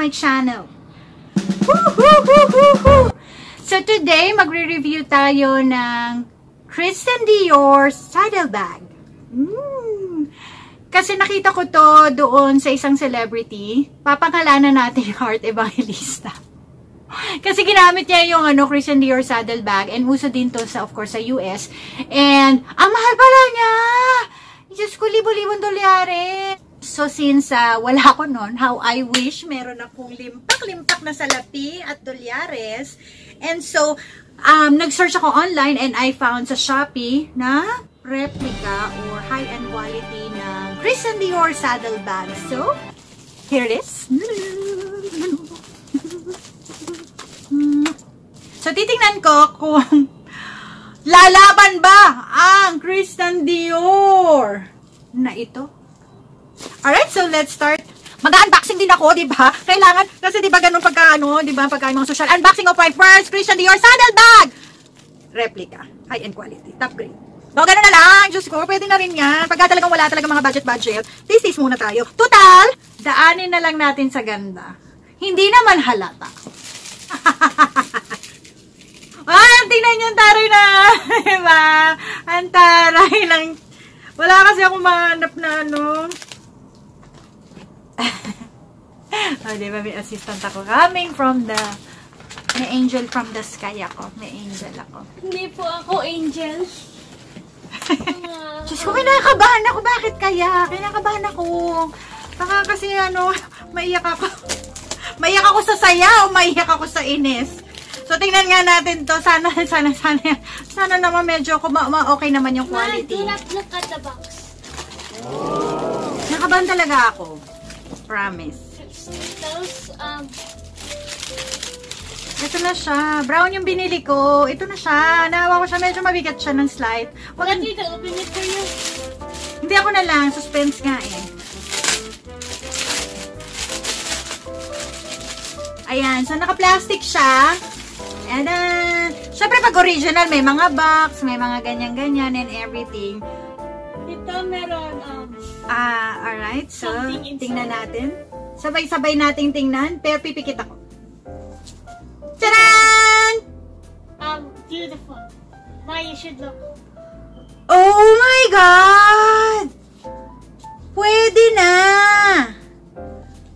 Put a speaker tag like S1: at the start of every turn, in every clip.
S1: My channel. So today, magre-review tayo ng Christian Dior saddlebag. Mm. Kasi nakita ko to doon sa isang celebrity. Papangalanan natin Heart Evangelista. Kasi ginamit niya yung ano, Christian Dior saddlebag and uso din to sa, of course, sa US. And, ang mahal pala niya! Diyos ko, libo-libong dolyari. So, since uh, wala ko noon, how I wish meron akong limpak-limpak na salapi at dolyares. And so, um, nag-search ako online and I found sa Shopee na replica or high-end quality ng Christian Dior saddlebag. So, here it is. So, titingnan ko kung lalaban ba ang Christian Dior na ito. Alright, so let's start. Mag-unboxing din ako, di ba? Kailangan, kasi di ba ganun pagka, ano, di ba, pagka mga social, unboxing of my first Christian Dior saddle bag! Replica. High-end quality. Top grade. So, ganun na lang. Diyos ko, pwede na rin yan. Pagka talagang wala talaga mga budget-budget, this muna tayo. Total, daanin na lang natin sa ganda. Hindi naman halata. ah, tingnan ang taray na. diba? Ang taray lang. Wala kasi akong mahanap na ano. oh, di ba, may assistant ako. Coming from the, may angel from the sky ako. May angel ako.
S2: Hindi po ako angel.
S1: Diyos ko, kinakabahan ako. Bakit kaya? Kinakabahan ako. Baka kasi ano, maiyak ako. maiyak ako sa saya o maiyak ako sa inis. So, tingnan nga natin to. Sana, sana, sana, sana naman medyo ma, ma okay naman yung
S2: Ma,
S1: quality.
S2: do not look at the box.
S1: Nakabahan talaga ako. Promise.
S2: Those, um,
S1: Ito na siya. Brown yung binili ko. Ito na siya. Nahawa ko siya. Medyo mabigat siya ng slide. Wag,
S2: what did I open it for you?
S1: hindi ako na lang. Suspense nga eh. Ayan. So, naka-plastic siya. And then, syempre pag original, may mga box, may mga ganyan-ganyan and everything.
S2: Dito meron,
S1: Ah, alright. So,
S2: Something
S1: tingnan natin. Sabay-sabay nating tingnan. Pero pipikit ako. Tadaan!
S2: um, beautiful. Why you should look.
S1: Oh my God! Pwede na!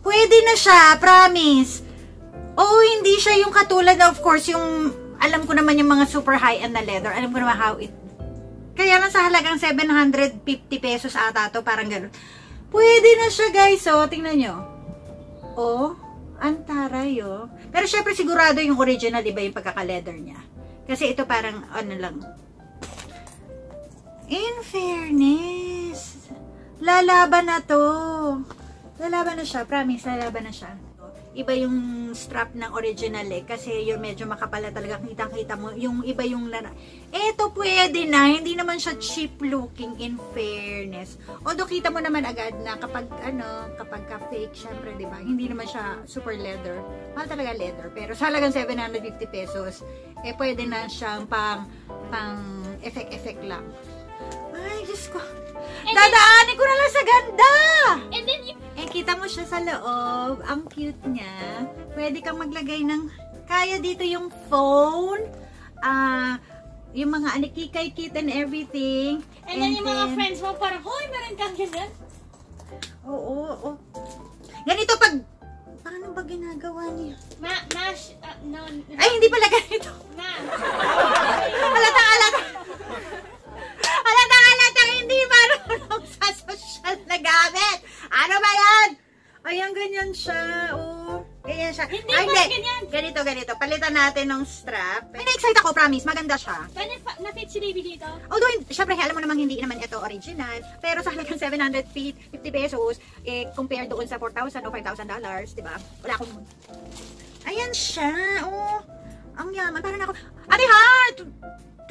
S1: Pwede na siya, promise. Oh, hindi siya yung katulad of course, yung, alam ko naman yung mga super high-end na leather. Alam ko naman how it, kaya lang sa halagang 750 pesos ata to, parang gano'n. Pwede na siya, guys. So, tingnan nyo. Oh, ang taray, oh. Pero syempre, sigurado yung original, iba yung pagkaka-leather niya. Kasi ito parang, ano lang, In fairness, lalaban na to. Lalaban na siya, promise, lalaban na siya. Iba yung strap ng original eh, kasi yung medyo makapala talaga, kitang-kita mo, yung iba yung lana. Eto pwede na, hindi naman siya cheap looking in fairness. Although kita mo naman agad na kapag ano, kapag ka fake, syempre, di ba? Hindi naman siya super leather. Mahal talaga leather, pero sa halagang 750 pesos, eh pwede na siyang pang, pang effect-effect lang. Ay, Diyos ko. Dadaanin ko na lang sa ganda! Sa loob. Ang cute niya. Pwede kang maglagay ng... Kaya dito yung phone. Ah... yung mga anikikay kit and everything.
S2: and then yung mga friends mo parang, hoy, meron kang ganyan.
S1: Oo, oo. Ganito pag... Paano ba ginagawa niya?
S2: Ma, mash, uh, no,
S1: Ay, hindi pala ganito.
S2: ma.
S1: Halata, halata. Halata, halata. Hindi marunong sa social na gamit. Ano ba yan? Ayan, ganyan siya. Oh. Ganyan siya.
S2: Hindi
S1: Ay,
S2: ba ganyan?
S1: Ganito, ganito. Palitan natin ng strap. Ay, na-excite ako, promise. Maganda siya.
S2: Ba, na- na-fit si baby dito?
S1: Although, syempre, alam mo namang hindi naman ito original. Pero sa halagang 750 pesos, eh, compared doon sa 4,000 o 5,000 dollars, di ba? Wala akong... Ayan siya. Oh, ang yaman. Parang ako, Ate Heart!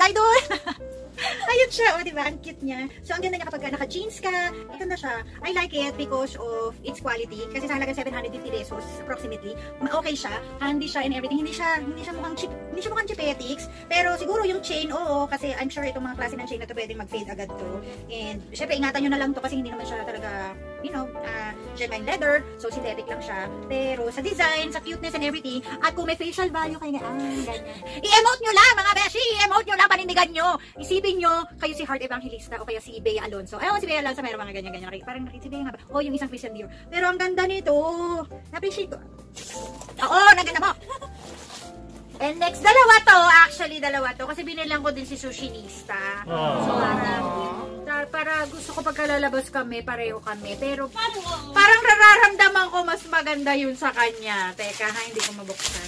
S1: Idol! Ayun siya, oh, di ba? Ang cute niya. So, ang ganda niya kapag naka-jeans ka. Ito na siya. I like it because of its quality. Kasi sa halagang 750 pesos, approximately, okay siya. Handy siya and everything. Hindi siya, hindi siya mukhang cheap Hindi siya mukhang Chipetics, pero siguro yung chain, oo, kasi I'm sure itong mga klase ng chain na to pwedeng mag-fade agad to. And syempre, ingatan nyo na lang to kasi hindi naman siya talaga, you know, uh, genuine leather, so synthetic lang siya. Pero sa design, sa cuteness and everything, at kung may facial value kayo ah, ganyan. I-emote nyo lang, mga beshi! I-emote nyo lang, panindigan nyo! Isipin nyo, kayo si Heart Evangelista o kaya si Bea Alonso. Ayaw, si Bea Alonso, meron mga ganyan-ganyan. Parang si Bea nga ba? O, yung isang Christian Dior. Pero ang ganda nito. Na-appreciate ko. Oo, naganda mo. And next, dalawa to. Actually, dalawa to. Kasi binilang ko din si Sushinista. So, parang, para, para gusto ko pagkalalabas kami, pareho kami. Pero,
S2: parang
S1: nararamdaman ko mas maganda yun sa kanya. Teka ha, hindi ko mabuksan.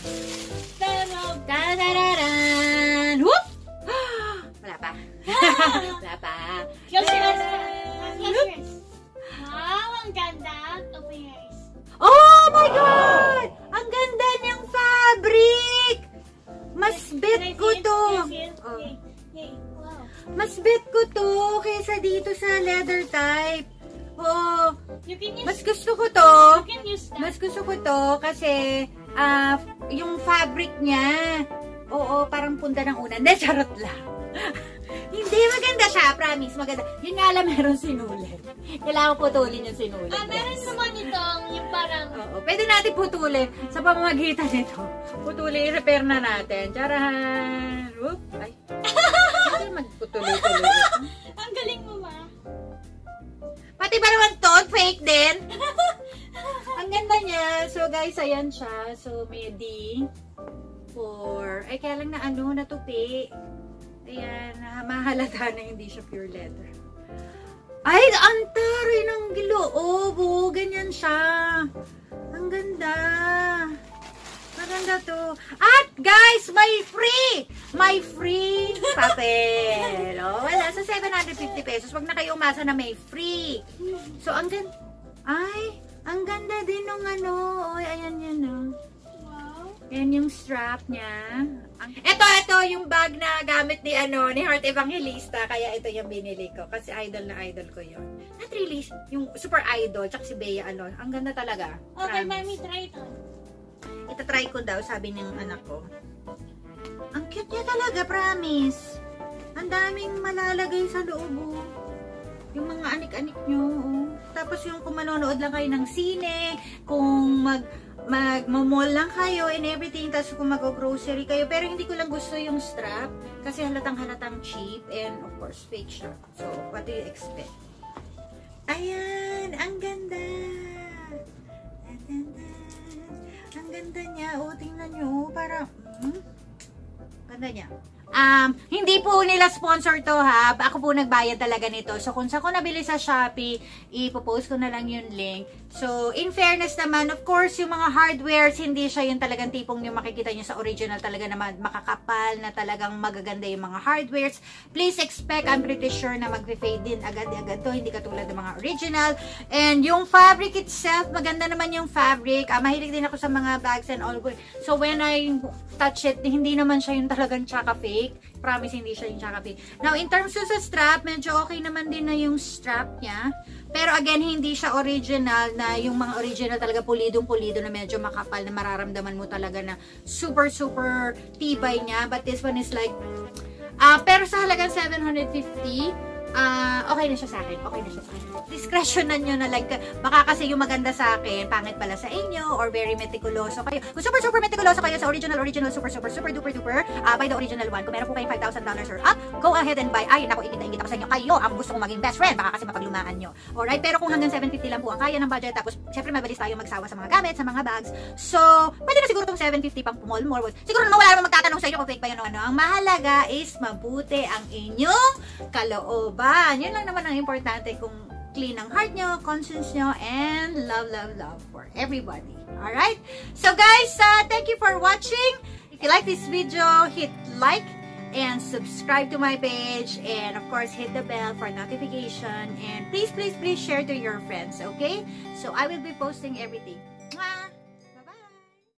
S2: Yay. Yay. Wow.
S1: Mas bet ko to kaysa dito sa leather type. Oo.
S2: You can use,
S1: Mas gusto ko to.
S2: you can use that.
S1: Mas gusto ko to kasi ah yung fabric niya. Oo, parang punta ng unan. Hindi, charot lang. Hindi, maganda siya. Promise, maganda. Yun nga lang, meron sinulit. Kailangan putulin yung sinulit.
S2: Ah, meron naman itong yung parang
S1: Oo, pwede natin putulin sa pamamagitan nito. Putulin, i-repair na natin. Tarahan! Whoop! Ay. Hindi magputuloy-tuloy.
S2: ang galing mo ma.
S1: Pati ba naman to? Fake din? Ang ganda niya. So, guys, ayan siya. So, may D for... Ay, kaya lang na ano, natupi. Ayan, ah, mahalata na hindi siya pure leather. Ay, ang taray ng giloob. Oh, ganyan siya. Ang ganda. Maganda to. At guys, may free! May free papel. Oh, wala. Sa 750 pesos, wag na kayo umasa na may free. So, ang ganda. Ay, ang ganda din ng ano. Oy, ayan yan, oh.
S2: Wow.
S1: Yan yung strap niya. Ito, ito yung bag na gamit ni ano ni Heart Evangelista. Kaya ito yung binili ko. Kasi idol na idol ko yon. Not really, yung super idol. Tsaka si Bea Alon. Ang ganda talaga.
S2: Okay,
S1: Promise.
S2: mami, try it on.
S1: Itatry ko daw, sabi ng anak ko. Ang cute niya talaga, promise. Ang daming malalagay sa loob, oh. Yung mga anik-anik nyo, oh. Tapos yung kung manonood lang kayo ng sine, kung mag mag-mall lang kayo and everything, tapos kung mag-grocery kayo. Pero hindi ko lang gusto yung strap kasi halatang halatang cheap and of course fake siya. So, what do you expect? Ayan, ang ganda. Ang ganda. Niya. O, tingnan nyo. Parang, hmm? Ganda niya. Um, hindi po nila sponsor to ha. Ako po nagbayad talaga nito. So, kung sa ko nabili sa Shopee, ipopost ko na lang yung link. So, in fairness naman, of course, yung mga hardwares, hindi siya yung talagang tipong yung makikita nyo sa original talaga naman makakapal na talagang magaganda yung mga hardwares. Please expect, I'm pretty sure na mag-fade din agad-agad to. Hindi katulad ng mga original. And yung fabric itself, maganda naman yung fabric. Ah, mahilig din ako sa mga bags and all. So, when I touch it, hindi naman siya yung talagang tsaka fake. Promise, hindi siya yung tsaka fake. Now, in terms of sa strap, medyo okay naman din na yung strap niya. Pero again, hindi siya original na yung mga original talaga pulidong-pulido na medyo makapal na mararamdaman mo talaga na super, super tibay niya. But this one is like, ah pero sa halagang 750, ah okay na siya sa akin. Okay na siya sa akin. Discretionan nyo na like, baka kasi yung maganda sa akin, pangit pala sa inyo, or very meticuloso kayo. Kung super, super meticuloso kayo sa original, original, super, super, super, duper, duper, ah buy the original one. Kung meron po kayong $5,000 or up, go ahead and buy. Ay, naku, ikita-ikita ko sa inyo. Kayo ang gusto kong maging best friend. Baka kasi mapaglumaan nyo. Alright, pero kung hanggang 750 lang po ang kaya ng budget, tapos syempre mabilis tayo magsawa sa mga gamit, sa mga bags. So, pwede na siguro tong 750 pang pumol more. Siguro naman wala namang magtatanong sa inyo kung fake ba yun o ano. Ang mahalaga is mabuti ang inyong kalooban. Yun lang naman ang importante kung clean ang heart nyo, conscience nyo, and love, love, love for everybody. Alright? So guys, uh, thank you for watching. If you like this video, hit like and subscribe to my page and of course hit the bell for notification and please please please share to your friends okay so i will be posting everything Mwah!